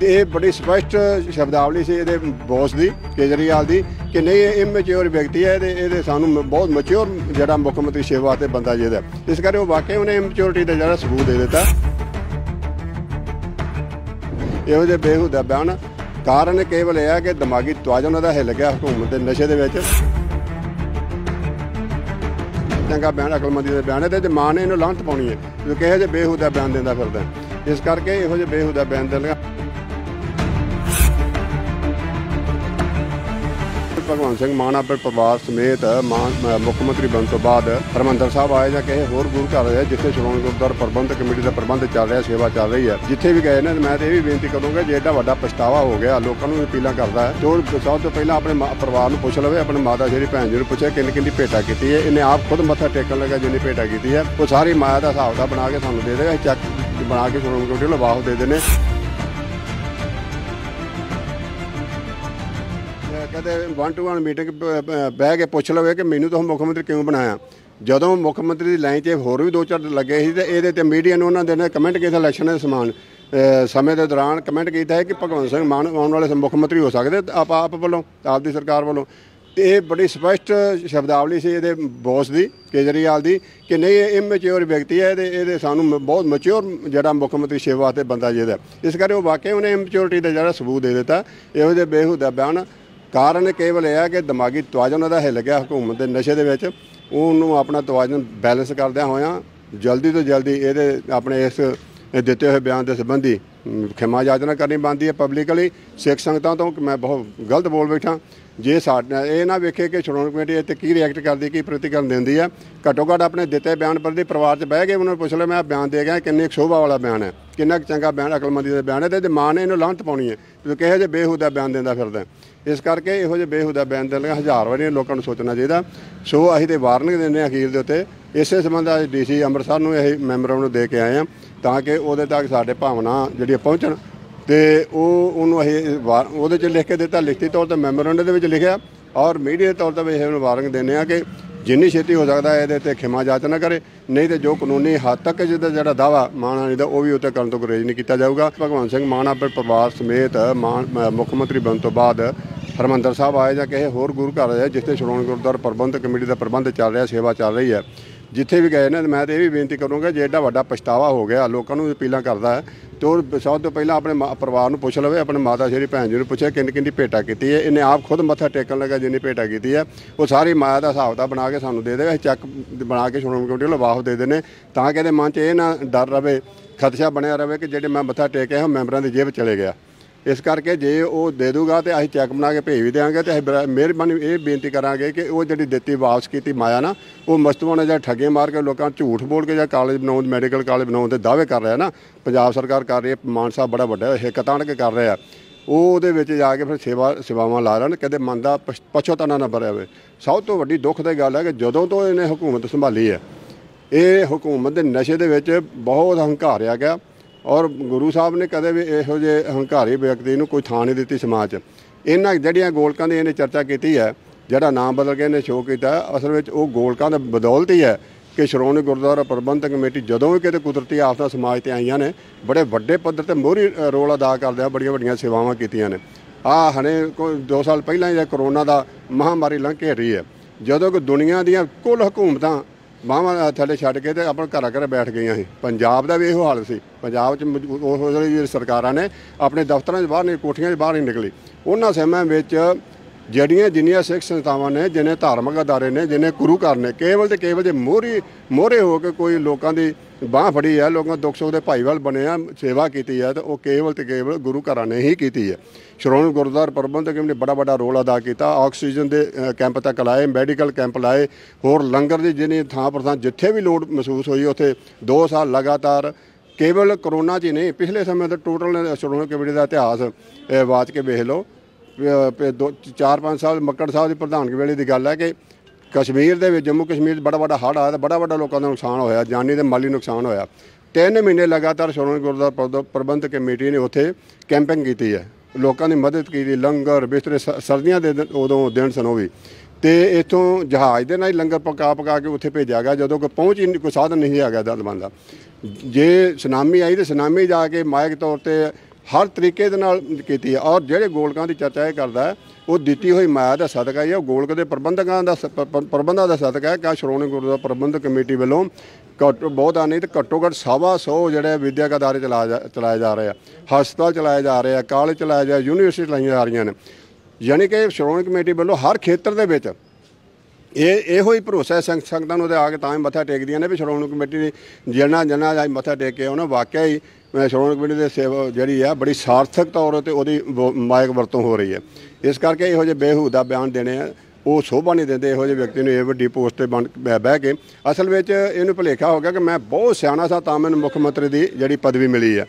ਤੇ ਇਹ ਬੜੀ ਸਪਸ਼ਟ ਸ਼ਬਦਾਵਲੀ ਸੀ ਇਹਦੇ ਬੌਸ ਦੀ, ਕੇਜਰੀਵਾਲ ਦੀ, ਕਿ ਨਹੀਂ, ਇਹ ਇਮੈਚੁਰ ਵਿਅਕਤੀ ਹੈ ਇਹਦੇ ਇਹਦੇ ਸਾਨੂੰ ਬਹੁਤ ਮੈਚੁਰ ਜਿਹੜਾ ਮੁੱਖ ਮੰਤਰੀ ਸੇਵਾ ਤੇ ਬੰਦਾ ਜਿਹਦਾ ਇਸ ਕਰਕੇ ਉਹ ਵਾਕਿਆ ਉਹਨੇ ਇਮੈਚੁਰਿਟੀ ਦਾ ਜਿਹੜਾ ਸਬੂਤ ਦੇ ਦਿੱਤਾ। ਇਹੋ ਜਿਹੇ ਬੇਹੂਦਾ ਬਿਆਨ ਕਾਰਨ ਕੇਵਲ ਇਹ ਹੈ ਕਿ ਦਿਮਾਗੀ ਤਵਾਜ਼ਨ ਦਾ ਹਿੱਲ ਗਿਆ ਹਕੂਮਤ ਦੇ ਨਸ਼ੇ ਦੇ ਵਿੱਚ। ਚੰਗਾ ਬਿਆਨ ਅਕਲਮੰਦੀ ਦੇ ਬਿਆਨ ਹੈ ਤੇ ਮਾਂ ਨੇ ਇਹਨੂੰ ਲਾਂਤ ਪਾਉਣੀ ਹੈ। ਜੋ ਕਿਹੋ ਜਿਹੇ ਬੇਹੂਦਾ ਬਿਆਨ ਦਿੰਦਾ ਫਿਰਦਾ। ਇਸ ਕਰਕੇ ਇਹੋ ਜਿਹੇ ਬੇਹੂਦਾ ਬਿਆਨ ਦੇਣ ਭਗਵੰਤ ਸਿੰਘ ਮਾਨ ਆਪਣੇ ਪਰਿਵਾਰ ਸਮੇਤ ਮਾਨ ਮੁੱਖ ਮੰਤਰੀ ਬਣਨ ਤੋਂ ਬਾਅਦ ਹਰਮੰਦਰ ਸਾਹਿਬ ਆਏ ਜਾਂ ਕਿਸੇ ਹੋਰ ਗੁਰੂ ਘਰ ਆਏ, ਜਿੱਥੇ ਸ਼੍ਰੋਮਣੀ ਗੁਰਦੁਆਰਾ ਪ੍ਰਬੰਧਕ ਕਮੇਟੀ ਦਾ ਪ੍ਰਬੰਧ ਚੱਲ ਰਿਹਾ, ਸੇਵਾ ਚੱਲ ਰਹੀ ਹੈ। ਜਿੱਥੇ ਵੀ ਗਏ ਨੇ, ਮੈਂ ਤਾਂ ਇਹ ਵੀ ਬੇਨਤੀ ਕਰੂੰਗਾ ਜੇ ਏਡਾ ਵੱਡਾ ਪਛਤਾਵਾ ਹੋ ਗਿਆ, ਲੋਕਾਂ ਨੂੰ ਵੀ ਅਪੀਲਾਂ ਕਰਦਾ ਹੈ, ਜੋ ਸਭ ਤੋਂ ਪਹਿਲਾਂ ਆਪਣੇ ਮਾਂ- ਪਰਿਵਾਰ ਨੂੰ ਪੁੱਛ ਲਵੇ, ਆਪਣੇ ਮਾਤਾ ਜਿਹੜੀ ਭੈਣ ਜੀ ਨੂੰ ਪੁੱਛੇ ਕਿੰਨੀ ਕਿੰਨੀ ਭੇਟਾ ਕੀਤੀ ਹੈ, ਇਹਨੇ ਆਪ ਖੁਦ ਮੱਥਾ ਟੇਕਣ ਲੱਗਾ ਜਿੰਨੀ ਭੇਟਾ ਕੀਤੀ ਹੈ, ਉਹ ਸਾਰੀ ਮਾਇਆ ਦਾ ਹਿਸਾਬ ਦਾ ਬਣਾ ਕੇ ਸਾਨੂੰ ਦੇ ਦੇਗਾ ਚੈੱਕ ਬਣਾ ਕੇ ਸ਼੍ਰੋਮਣੀ ਕਮੇਟੀ ਨੂੰ ਵਾਪਸ ਦੇ ਦੇਣੇ ਕਦੇ ਵਨ ਟੂ ਵਨ ਮੀਟਿੰਗ ਬਹਿ ਕੇ ਪੁੱਛ ਲਵੇ ਕਿ ਮੈਨੂੰ ਤੁਸੀਂ ਮੁੱਖ ਮੰਤਰੀ ਕਿਉਂ ਬਣਾਇਆ? ਜਦੋਂ ਮੁੱਖ ਮੰਤਰੀ ਦੀ ਲਾਈਨ 'ਤੇ ਹੋਰ ਵੀ ਦੋ ਚਾਰ ਲੱਗੇ ਸੀ ਤੇ ਇਹਦੇ ਤੇ ਮੀਡੀਆ ਨੂੰ ਉਹਨਾਂ ਦੇ ਨੇ ਕਮੈਂਟ ਕੀਤਾ ਇਲੈਕਸ਼ਨ ਦੇ ਸਮਾਨ ਸਮੇਂ ਦੇ ਦੌਰਾਨ ਕਮੈਂਟ ਕੀਤਾ ਹੈ ਕਿ ਭਗਵੰਤ ਸਿੰਘ ਮਾਨ ਆਉਣ ਵਾਲੇ ਮੁੱਖ ਮੰਤਰੀ ਹੋ ਸਕਦੇ ਆਪ ਆਪ ਵੱਲੋਂ, ਆਪ ਦੀ ਸਰਕਾਰ ਵੱਲੋਂ। ਤੇ ਇਹ ਬੜੀ ਸਪਸ਼ਟ ਸ਼ਬਦਾਵਲੀ ਸੀ ਇਹਦੇ ਬੌਸ ਦੀ, ਕੇਜਰੀਵਾਲ ਦੀ, ਕਿ ਨਹੀਂ, ਇਹ ਇਮੈਚੁਰ ਵਿਅਕਤੀ ਹੈ ਇਹਦੇ ਇਹਦੇ ਸਾਨੂੰ ਬਹੁਤ ਮੈਚੁਰ ਜਿਹੜਾ ਮੁੱਖ ਮੰਤਰੀ ਸੇਵਾ ਤੇ ਬੰਦਾ ਜਿਹਦਾ ਇਸ ਕਰਕੇ ਉਹ ਵਾਕਿਆ ਉਹਨੇ ਇਮੈਚੁਰਿਟੀ ਦਾ ਜਿਹੜਾ ਸਬੂਤ ਦੇ ਦਿੱਤਾ, ਇਹੋ ਜਿਹੇ ਬੇਹੂਦਾ ਬਿਆਨ ਕਾਰਨ ਕੇਵਲ ਇਹ ਹੈ ਕਿ ਦਿਮਾਗੀ ਤਵਾਜ਼ਨ ਉਹਦਾ ਹਿੱਲ ਗਿਆ ਹਕੂਮਤ ਦੇ ਨਸ਼ੇ ਦੇ ਵਿੱਚ। ਉਹਨੂੰ ਆਪਣਾ ਤਵਾਜ਼ਨ ਬੈਲੈਂਸ ਕਰਦਿਆਂ ਹੋਇਆਂ ਜਲਦੀ ਤੋਂ ਜਲਦੀ ਇਹਦੇ ਆਪਣੇ ਇਸ ਦਿੱਤੇ ਹੋਏ ਬਿਆਨ ਦੇ ਸੰਬੰਧੀ ਖਿਮਾ ਯਾਚਨਾ ਕਰਨੀ ਬਣਦੀ ਹੈ ਪਬਲਿਕਲੀ ਸਿੱਖ ਸੰਗਤਾਂ ਤੋਂ ਕਿ ਮੈਂ ਬਹੁਤ ਗਲਤ ਬੋਲ ਬੈਠਾ। ਜੇ ਸਾਡਾ ਇਹ ਨਾ ਵੇਖੇ ਕਿ ਸ਼੍ਰੋਮਣੀ ਕਮੇਟੀ ਇੱਥੇ ਕੀ ਰਿਐਕਟ ਕਰਦੀ, ਕੀ ਪ੍ਰਤੀਕਰਨ ਦਿੰਦੀ ਹੈ ਘੱਟੋ ਘੱਟ ਆਪਣੇ ਦਿੱਤੇ ਬਿਆਨ ਪ੍ਰਤੀ ਪਰਿਵਾਰ 'ਚ ਬਹਿ ਕੇ ਉਹਨਾਂ ਨੂੰ ਪੁੱਛ ਲੈ ਮੈਂ ਬਿਆਨ ਦੇ ਗਿਆ, ਕਿੰਨੇ ਕੁ ਸ਼ੋਭਾ ਵਾਲਾ ਬਿਆਨ ਹੈ, ਕਿੰਨਾ ਕੁ ਚੰਗਾ ਬਿਆਨ, ਅਕਲਮੰਦੀ ਦਾ ਬਿਆਨ ਹੈ, ਤੇ ਇਹਦੀ ਮਾਂ ਨੇ ਇਹਨੂੰ ਲਾਂਤ ਪਾਉਣੀ ਹੈ ਜੋ ਕਿਹੋ ਜਿਹੇ ਬੇਹੂਦਾ ਬਿਆਨ ਦਿੰਦਾ ਫਿਰਦਾ ਇਸ ਕਰਕੇ ਇਹੋ ਜਿਹੇ ਬੇਹੂਦਾ ਬਿਆਨ ਦੇਣ ਲੱਗਾ ਹਜ਼ਾਰ ਵਾਰੀ ਲੋਕਾਂ ਨੂੰ ਸੋਚਣਾ ਚਾਹੀਦਾ। ਸੋ ਅਸੀਂ ਤੇ ਵਾਰਨਿੰਗ ਦਿੰਦੇ ਹਾਂ ਅਖੀਰ ਦੇ ਉੱਤੇ। ਇਸੇ ਸੰਬੰਧ ਅੱਜ ਡੀਸੀ ਅੰਮ੍ਰਿਤਸਰ ਨੂੰ ਇਹ ਮੈਂਬਰਾਂ ਨੂੰ ਦੇ ਕੇ ਆਏ ਹਾਂ, ਤਾਂ ਕਿ ਉਹਦੇ ਤੱਕ ਸਾਡੇ ਭਾਵਨਾ ਜਿਹੜੀ ਪਹੁੰਚਣ ਤੇ ਉਹ ਉਹਨੂੰ ਅਸੀਂ ਵਾ- ਉਹਦੇ 'ਚ ਲਿਖ ਕੇ ਦਿੱਤਾ, ਲਿਖਤੀ ਤੌਰ ਤੇ ਮੈਮੋਰੰਡਮ ਦੇ ਵਿੱਚ ਲਿਖਿਆ ਔਰ ਮੀਡੀਆ ਦੇ ਤੌਰ ਤੇ ਵੀ ਇਹ ਨੂੰ ਵਾਰਨਿੰਗ ਦਿੰਦੇ ਆ ਕਿ ਜਿੰਨੀ ਛੇਤੀ ਹੋ ਸਕਦਾ ਇਹਦੇ ਤੇ ਖਿਮਾ ਜਾਂਚ ਨਾ ਕਰੇ, ਨਹੀਂ ਤੇ ਜੋ ਕਾਨੂੰਨੀ ਹੱਦ ਤੱਕ ਜਿਹਦਾ ਜਿਹੜਾ ਦਾਵਾ ਮਾਣਾ ਦਾ ਉਹ ਵੀ ਉੱਤੇ ਕਰਨ ਤੋਂ ਗੁਰੇਜ਼ ਨਹੀਂ ਕੀਤਾ ਜਾਊਗਾ। ਭਗਵੰਤ ਸਿੰਘ ਮਾਨ ਆਪਣੇ ਪਰਿਵਾਰ ਸਮੇਤ ਮਾਨ ਮੁੱਖ ਮੰਤਰੀ ਬਣਨ ਤੋਂ ਬਾਅਦ ਹਰਮੰਦਰ ਸਾਹਿਬ ਆਏ ਜਾਂ ਕਿਸੇ ਹੋਰ ਗੁਰੂ ਘਰ ਆਏ ਜਿੱਥੇ ਸ਼੍ਰੋਮਣੀ ਗੁਰਦੁਆਰਾ ਪ੍ਰਬੰਧਕ ਕਮੇਟੀ ਦਾ ਪ੍ਰਬੰਧ ਚੱਲ ਰਿਹਾ, ਸੇਵਾ ਚੱਲ ਰਹੀ ਹੈ। ਜਿੱਥੇ ਵੀ ਗਏ ਨੇ, ਮੈਂ ਤੇ ਇਹ ਵੀ ਬੇਨਤੀ ਕਰੂੰਗਾ ਜੇ ਐਡਾ ਵੱਡਾ ਪਛਤਾਵਾ ਹੋ ਗਿਆ, ਲੋਕਾਂ ਨੂੰ ਅਪੀਲਾਂ ਕਰਦਾ ਹੈ ਤੇ ਉਹ ਸਭ ਤੋਂ ਪਹਿਲਾਂ ਆਪਣੇ ਮਾਂ- ਪਰਿਵਾਰ ਨੂੰ ਪੁੱਛ ਲਵੇ, ਆਪਣੇ ਮਾਤਾ ਸ਼੍ਰੀ ਭੈਣ ਜੀ ਨੂੰ ਪੁੱਛੇ ਕਿੰਨੀ ਕਿੰਨੀ ਭੇਟਾ ਕੀਤੀ ਹੈ। ਇਹਨੇ ਆਪ ਖੁਦ ਮੱਥਾ ਟੇਕਣ ਲੱਗਾ ਜਿੰਨੀ ਭੇਟਾ ਕੀਤੀ ਹੈ। ਉਹ ਸਾਰੀ ਮਾਇਆ ਦਾ ਹਿਸਾਬ ਦਾ ਬਣਾ ਕੇ ਸਾਨੂੰ ਦੇ ਦੇਗਾ ਚੈੱਕ ਬਣਾ ਕੇ ਸ਼੍ਰੋਮਣੀ ਕਮੇਟੀ ਨੂੰ ਵਾਪਸ ਦੇ ਦੇਣੇ ਤਾਂ ਕਿ ਇਹਦੇ ਮਨ 'ਚ ਇਹ ਨਾ ਡਰ ਰਵੇ, ਖਦਸ਼ਾ ਬਣਿਆ ਰਵੇ ਕਿ ਜਿਹੜੇ ਮੈਂ ਮੱਥਾ ਟੇਕਿਆ, ਉਹ ਮੈਂਬਰਾਂ ਦੀ ਜੇਬ ਚਲੇ ਗਿਆ। ਇਸ ਕਰਕੇ ਜੇ ਉਹ ਦੇ ਦੂਗਾ ਤੇ ਅਸੀਂ ਚੈੱਕ ਬਣਾ ਕੇ ਭੇਜ ਵੀ ਦੇਵਾਂਗੇ ਤੇ ਅਸੀਂ ਬਰਾ- ਮਿਹਰਬਾਨੀ, ਇਹ ਬੇਨਤੀ ਕਰਾਂਗੇ ਕਿ ਉਹ ਜਿਹੜੀ ਦਿੱਤੀ ਵਾਪਸ ਕੀਤੀ ਮਾਇਆ ਨਾ, ਉਹ ਮਸਤੂਆਂ ਜਾਂ ਠੱਗੇ ਮਾਰ ਕੇ ਲੋਕਾਂ ਨੂੰ ਝੂਠ ਬੋਲ ਕੇ ਜਾਂ ਕਾਲਜ ਬਣਾਉਣ, ਮੈਡੀਕਲ ਕਾਲਜ ਬਣਾਉਣ ਦੇ ਦਾਅਵੇ ਕਰ ਰਿਹਾ ਨਾ, ਪੰਜਾਬ ਸਰਕਾਰ ਕਰ ਰਹੀ ਹੈ, ਮਾਨ ਸਾਹਿਬ ਬੜਾ ਵੱਡਾ ਹਿੱਕ ਤਾਣ ਕੇ ਕਰ ਰਿਹਾ। ਉਹ ਉਹਦੇ ਵਿੱਚ ਜਾ ਕੇ ਫਿਰ ਸੇਵਾ, ਸੇਵਾਵਾਂ ਲਾ ਰਹੇ ਨੇ ਕਦੇ ਮਨ ਦਾ ਪਛ- ਪਛਤਾਣਾ ਨਾ ਭਰਿਆ ਹੋਵੇ। ਸਭ ਤੋਂ ਵੱਡੀ ਦੁੱਖ ਦੀ ਗੱਲ ਹੈ ਕਿ ਜਦੋਂ ਤੋਂ ਇਹਨੇ ਹਕੂਮਤ ਸੰਭਾਲੀ ਹੈ, ਇਹ ਹਕੂਮਤ ਦੇ ਨਸ਼ੇ ਦੇ ਵਿੱਚ ਬਹੁਤ ਹੰਕਾਰਿਆ ਗਿਆ। ਔਰ ਗੁਰੂ ਸਾਹਿਬ ਨੇ ਕਦੇ ਵੀ ਇਹੋ ਜਿਹੇ ਹੰਕਾਰੀ ਵਿਅਕਤੀ ਨੂੰ ਕੋਈ ਥਾਂ ਨਹੀਂ ਦਿੱਤੀ ਸਮਾਜ 'ਚ। ਇਹਨਾਂ ਜਿਹੜੀਆਂ ਗੋਲਕਾਂ ਦੀ ਇਹਨੇ ਚਰਚਾ ਕੀਤੀ ਹੈ, ਜਿਹੜਾ ਨਾਮ ਬਦਲ ਕੇ ਇਹਨੇ ਸ਼ੋਅ ਕੀਤਾ, ਅਸਲ ਵਿੱਚ ਉਹ ਗੋਲਕਾਂ ਦਾ ਬਦੌਲਤ ਹੀ ਹੈ ਕਿ ਸ਼੍ਰੋਮਣੀ ਗੁਰਦੁਆਰਾ ਪ੍ਰਬੰਧਕ ਕਮੇਟੀ ਜਦੋਂ ਵੀ ਕਿਤੇ ਕੁਦਰਤੀ ਆਫਤਾਂ ਸਮਾਜ ਤੇ ਆਈਆਂ ਨੇ, ਬੜੇ ਵੱਡੇ ਪੱਧਰ ਤੇ ਮੋਹਰੀ ਰੋਲ ਅਦਾ ਕਰਦੇ ਆ, ਬੜੀਆਂ ਵੱਡੀਆਂ ਸੇਵਾਵਾਂ ਕੀਤੀਆਂ ਨੇ। ਆ ਹਣੇ ਕੋਈ 2 ਸਾਲ ਪਹਿਲਾਂ ਹੀ ਇਹ ਕਰੋਨਾ ਦਾ ਮਹਾਮਾਰੀ ਲੰਘ ਕੇ ਹਟੀ ਹੈ। ਜਦੋਂ ਕਿ ਦੁਨੀਆ ਦੀਆਂ ਕੁੱਲ ਹਕੂਮਤਾਂ ਬਾਹਾਂ ਥੱਲੇ ਛੱਡ ਕੇ ਤੇ ਆਪਣੇ ਘਰਾਂ ਘਰ ਬੈਠ ਗਈਆਂ ਸੀ। ਪੰਜਾਬ ਦਾ ਵੀ ਇਹੋ ਹਾਲ ਸੀ। ਪੰਜਾਬ 'ਚ ਉਸ ਵੇਲੇ ਸਰਕਾਰਾਂ ਨੇ ਆਪਣੇ ਦਫ਼ਤਰਾਂ 'ਚ ਬਾਹਰ ਨਹੀਂ ਕੋਠੀਆਂ 'ਚ ਬਾਹਰ ਨਹੀਂ ਨਿਕਲੀ। ਉਹਨਾਂ ਸਮਿਆਂ ਵਿੱਚ ਜਿਹੜੀਆਂ ਜਿੰਨੀਆਂ ਸਿੱਖ ਸੰਸਥਾਵਾਂ ਨੇ ਜਿਹਨੇ ਧਾਰਮਿਕ ਅਦਾਰੇ ਨੇ ਜਿਹਨੇ ਗੁਰੂ ਘਰ ਨੇ, ਕੇਵਲ ਤੇ ਕੇਵਲ ਜੇ ਮੋਹਰੀ, ਮੋਹਰੇ ਹੋ ਕੇ ਕੋਈ ਲੋਕਾਂ ਦੀ ਬਾਹ ਫੜੀ ਹੈ ਲੋਕਾਂ ਦੁੱਖ ਸੁੱਖ ਦੇ ਭਾਈਵਾਲ ਬਣੇ ਆ, ਸੇਵਾ ਕੀਤੀ ਹੈ ਤੇ ਉਹ ਕੇਵਲ ਤੇ ਕੇਵਲ ਗੁਰੂ ਘਰਾਂ ਨੇ ਹੀ ਕੀਤੀ ਹੈ ਸ਼੍ਰੋਮਣੀ ਗੁਰਦੁਆਰਾ ਪ੍ਰਬੰਧਕ ਨੇ ਬੜਾ ਵੱਡਾ ਰੋਲ ਅਦਾ ਕੀਤਾ, ਆਕਸੀਜਨ ਦੇ ਕੈਂਪ ਤੱਕ ਲਾਏ, ਮੈਡੀਕਲ ਕੈਂਪ ਲਾਏ, ਹੋਰ ਲੰਗਰ ਦੀ ਜਿਹਨੇ ਥਾਂ ਪਰ ਥਾਂ ਜਿੱਥੇ ਵੀ ਲੋੜ ਮਹਿਸੂਸ ਹੋਈ, ਉੱਥੇ 2 ਸਾਲ ਲਗਾਤਾਰ ਕੇਵਲ ਕਰੋਨਾ 'ਚ ਹੀ ਨਹੀਂ, ਪਿਛਲੇ ਸਮੇਂ ਦਾ ਟੋਟਲ ਸ਼੍ਰੋਮਣੀ ਕਮੇਟੀ ਦਾ ਇਤਿਹਾਸ ਵਾਚ ਕੇ ਵੇਖ ਲਓ। 4-5 ਸਾਲ ਮੱਕੜ ਸਾਹਿਬ ਦੀ ਪ੍ਰਧਾਨਗੀ ਵੇਲੇ ਦੀ ਗੱਲ ਹੈ ਕਿ ਕਸ਼ਮੀਰ ਦੇ ਵਿੱਚ, ਜੰਮੂ ਕਸ਼ਮੀਰ 'ਚ ਬੜਾ ਵੱਡਾ ਹੜ੍ਹ ਆਇਆ ਤੇ ਬੜਾ ਵੱਡਾ ਲੋਕਾਂ ਦਾ ਨੁਕਸਾਨ ਹੋਇਆ, ਜਾਨੀ ਤੇ ਮਾਲੀ ਨੁਕਸਾਨ ਹੋਇਆ। ਤਿੰਨ ਮਹੀਨੇ ਲਗਾਤਾਰ ਸ਼੍ਰੋਮਣੀ ਗੁਰਦੁਆਰਾ ਪ੍ਰਬੰਧ- ਪ੍ਰਬੰਧਕ ਕਮੇਟੀ ਨੇ ਉੱਥੇ ਕੈਂਪਿੰਗ ਕੀਤੀ ਹੈ। ਲੋਕਾਂ ਦੀ ਮਦਦ ਕੀਤੀ, ਲੰਗਰ, ਬਿਸਤਰੇ, ਸ- ਸਰਦੀਆਂ ਦੇ ਦਿਨ- ਉਦੋਂ ਦਿਨ ਸਨ ਉਹ ਵੀ। ਤੇ ਇਥੋਂ ਜਹਾਜ਼ ਦੇ ਨਾਲ ਹੀ ਲੰਗਰ ਪਕਾ ਪਕਾ ਕੇ ਉੱਥੇ ਭੇਜਿਆ ਗਿਆ, ਜਦੋਂ ਕੋਈ ਪਹੁੰਚ ਹੀ ਕੋਈ ਸਾਧਨ ਨਹੀਂ ਹੈਗਾ ਦਲਮਨ ਦਾ। ਜੇ ਸੁਨਾਮੀ ਆਈ ਤੇ ਸੁਨਾਮੀ ਜਾ ਕੇ ਮਾਇਕ ਤੌਰ ਤੇ ਹਰ ਤਰੀਕੇ ਦੇ ਨਾਲ ਕੀਤੀ ਹੈ। ਔਰ ਜਿਹੜੇ ਗੋਲਕਾਂ ਦੀ ਚਰਚਾ ਇਹ ਕਰਦਾ ਉਹ ਦਿੱਤੀ ਹੋਈ ਮਾਇਆ ਦਾ ਸਦਕਾ ਹੀ ਹੈ। ਉਹ ਗੋਲਕ ਦੇ ਪ੍ਰਬੰਧਕਾਂ ਦਾ ਸ- ਪ੍ਰਬੰਧਾਂ ਦਾ ਸਦਕਾ ਹੈ। ਕਿ ਸ਼੍ਰੋਮਣੀ ਗੁਰਦੁਆਰਾ ਪ੍ਰਬੰਧਕ ਕਮੇਟੀ ਵੱਲੋਂ ਘੱਟ ਬਹੁਤ ਆ ਨਹੀਂ ਤੇ ਘੱਟੋ ਘੱਟ ਸਵਾ ਸੌ ਜਿਹੜੇ ਵਿਦਿਅਕ ਅਦਾਰੇ ਚਲਾਏ ਜਾ- ਚਲਾਏ ਜਾ ਰਹੇ ਆ। ਹਸਪਤਾਲ ਚਲਾਏ ਜਾ ਰਹੇ ਆ, ਕਾਲਜ ਚਲਾਏ ਜਾ ਯੂਨੀਵਰਸਿਟੀ ਚਲਾਈਆਂ ਜਾ ਰਹੀਆਂ ਨੇ। ਯਾਨੀ ਕਿ ਸ਼੍ਰੋਮਣੀ ਕਮੇਟੀ ਵੱਲੋਂ ਹਰ ਖੇਤਰ ਦੇ ਵਿੱਚ ਇਹ ਇਹੋ ਹੀ ਭਰੋਸਾ ਸੰਗਤਾਂ ਨੂੰ ਤੇ ਆ ਕੇ ਤਾਂ ਹੀ ਮੱਥਾ ਟੇਕਦੀਆਂ ਨੇ ਵੀ ਸ਼੍ਰੋਮਣੀ ਕਮੇਟੀ ਦੀ ਜਿਹਨਾਂ ਜਿਹਨਾਂ ਮੱਥਾ ਟੇਕ ਕੇ ਉਹਨਾਂ ਵਾਕਿਆ ਹੀ ਸ਼੍ਰੋਮਣੀ ਕਮੇਟੀ ਦੇ ਸੇਵਾ ਜਿਹੜੀ ਆ, ਬੜੀ ਸਾਰਥਕ ਤੌਰ ਤੇ ਉਹਦੀ ਵ- ਮਾਇਕ ਵਰਤੋਂ ਹੋ ਰਹੀ ਹੈ। ਇਸ ਕਰਕੇ ਇਹੋ ਜਿਹੇ ਬੇਹੂਦਾ ਬਿਆਨ ਦੇਣੇ ਆ, ਉਹ ਸੋਭਾ ਨਹੀਂ ਦਿੰਦੇ ਇਹੋ ਜਿਹੇ ਵਿਅਕਤੀ ਨੂੰ, ਇਹ ਵੱਡੀ ਪੋਸਟ ਤੇ ਬਣ- ਬਹਿ ਬਹਿ ਕੇ। ਅਸਲ ਵਿੱਚ ਇਹਨੂੰ ਭੁਲੇਖਾ ਹੋ ਗਿਆ ਕਿ ਮੈਂ ਬਹੁਤ ਸਿਆਣਾ ਸਾਂ, ਤਾਂ ਮੈਨੂੰ ਮੁੱਖ ਮੰਤਰੀ ਦੀ ਜਿਹੜੀ ਪਦਵੀ ਮਿਲੀ ਹੈ